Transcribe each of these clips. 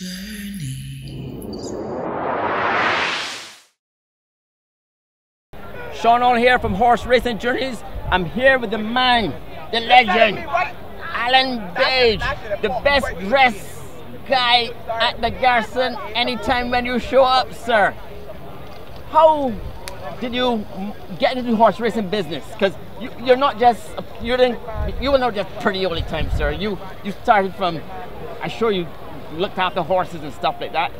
Sean on here from Horse Racing Journeys. I'm here with the man, the legend, Alan Baje, the best dressed guy at the Garrison anytime when you show up, sir. How did you get into the horse racing business? Because you, you're not just you didn't you were not just pretty all the time, sir. You you started from I'm sure you looked after horses and stuff like that.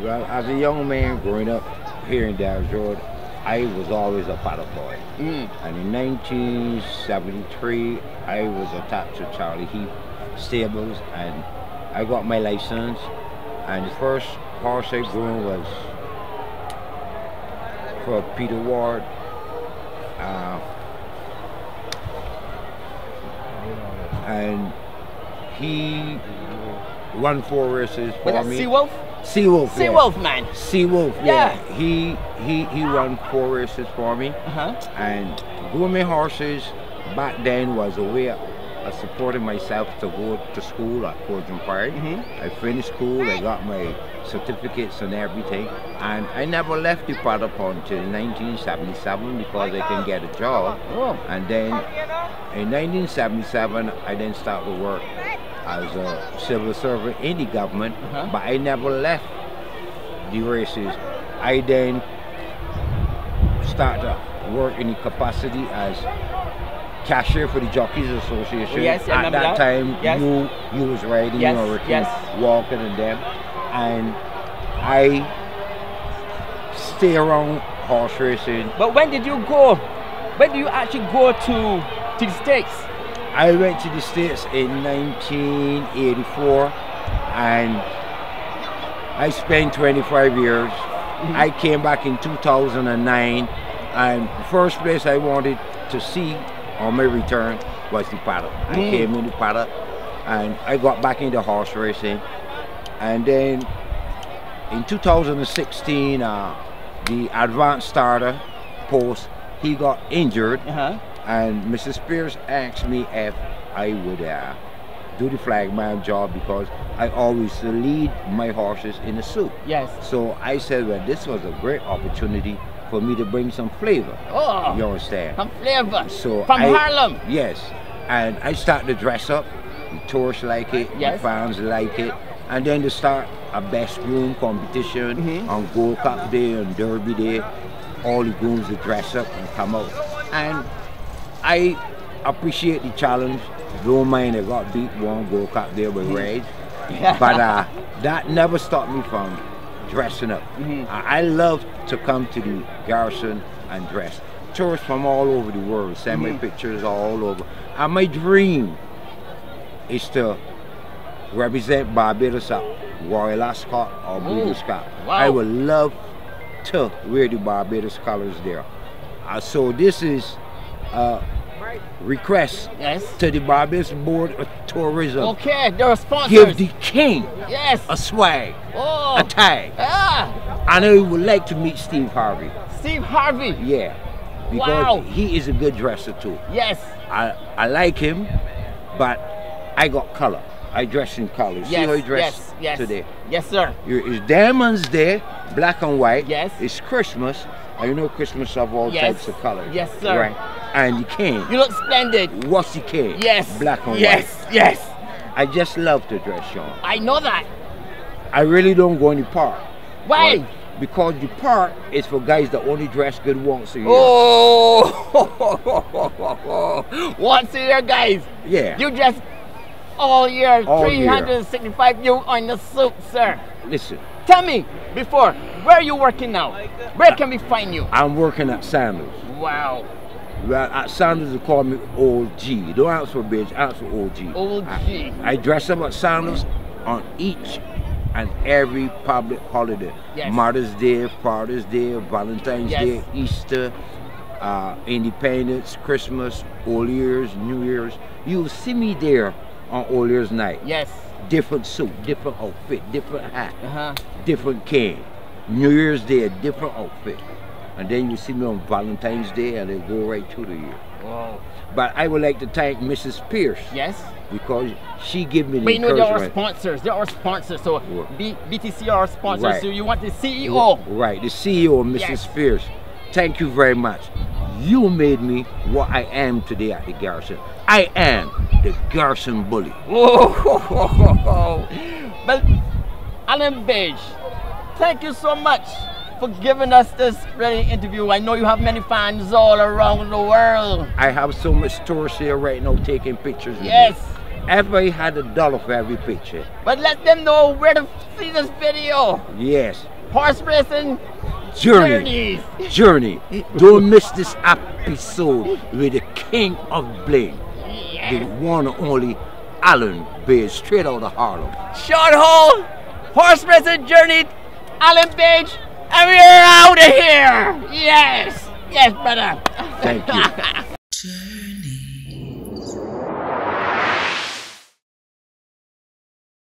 Well, as a young man growing up here in Dallas Road, I was always a paddock boy. Mm. And in 1973, I was attached to Charlie Heath Stables and I got my license. And the first horse I grew was for Peter Ward. Uh, and he won four races for Was that me. Seawolf? Seawolf. yeah. Seawolf, man. Seawolf, Yeah. yeah. He he he won four races for me. Uh-huh. And grooming horses back then was a way of supporting myself to go to school at Corbin Park. Mhm. I finished school, I got my certificates and everything. And I never left the paddock until 1977 because I can get a job. Oh. And then in 1977, I then started to work as a civil servant in the government, Uh-huh. but I never left the races. I then started work in the capacity as cashier for the Jockeys Association. Yes, At that, time, Yes. you you was riding Yes, or Ricky yes. walking and them, and I stay around horse racing. But when did you go? When did you actually go to to the States? I went to the States in 1984 and I spent 25 years. I came back in 2009 and the first place I wanted to see on my return was the paddock. I Mm. came in the paddock and I got back into horse racing and then in 2016 uh, the advanced starter post he got injured Uh-huh. And Mrs. Spears asked me if I would uh, do the flagman job because I always lead my horses in a suit. Yes. So I said, well, this was a great opportunity for me to bring some flavor. Oh. You understand? Some flavor. So From I- Harlem. Yes. And I started to dress up. The tourists like it. Yes. The fans like it. And then to start a best groom competition Mhm. on Gold Cup Day and Derby Day. All the grooms would dress up and come out. And I appreciate the challenge. Don't mind I got beat one Gold Cup Day with Rage. But uh, that never stopped me from dressing up. Mhm. I, I love to come to the garrison and dress. Tourists from all over the world send me Mhm. pictures all over. And my dream is to represent Barbados at Royal Ascot or Breeders' Cup. wow. I would love to wear the Barbados colors there. Uh, so this is a request Yes. to the Barbados Board of Tourism. Okay, there are sponsors. Give the king yes. a swag, Oh. a tag. Ah. know you would like to meet Steve Harvey. Steve Harvey. Yeah. Because Wow. he is a good dresser too. Yes. I, I like him, but I got color. I dress in color. See how he dress yes. Yes. today? Yes, sir. It's diamonds there, black and white. Yes. It's Christmas. And you know Christmas have all Yes. types of colors. Yes, sir. Right. And you can. You look splendid. What's the can? Yes. Black and yes. white. Yes. yes. I just love to dress, Sean. I know that. I really don't go in the park. Why? Right? Because the park is for guys that only dress good once a year. Oh. Once a year, guys. Yeah. You just all year, All year. 365 you on the suit, sir. Listen, Tell me before, where are you working now? Where can we find you? I'm working at Sandals. Wow. Well, at Sandals they call me Old G. Don't ask for bitch, ask for Old G. Old I- G. I, dress up at Sandals on each and every public holiday. Yes. Mother's Day, Father's Day, Valentine's Yes. Day, Easter, uh, Independence, Christmas, Old Year's, New Year's. You'll see me there on Old Year's night. Yes. Different suit, different outfit, different hat, Uh-huh. different cane. New Year's Day, a different outfit. And then you see me on Valentine's Day and they go right through the year. Wow. But I would like to thank Mrs. Pierce Yes. because she gave me the But you know there are sponsors. There are sponsors. So Right. B- BTC are sponsors. Right. So you want the CEO. Right, the CEO, Mrs. Yes. Pierce. Thank you very much. You made me what I am today at the Garrison. I am the Garrison Bully. Oh, Whoa. But Alan Baje, thank you so much for giving us this really interview. I know you have many fans all around the world. I have so much stories here right now taking pictures. Yes. Everybody had a dollar for every picture. But let them know where to see this video. Yes. Horse racing Journey. journeys. Journey. Don't miss this episode with the king of bling, Yes. the one and only Alan Bay, straight out of Harlem. Sean Hall, horse racing journey, Alan Baje, and we're out of here. Yes. Yes, brother. Thank you.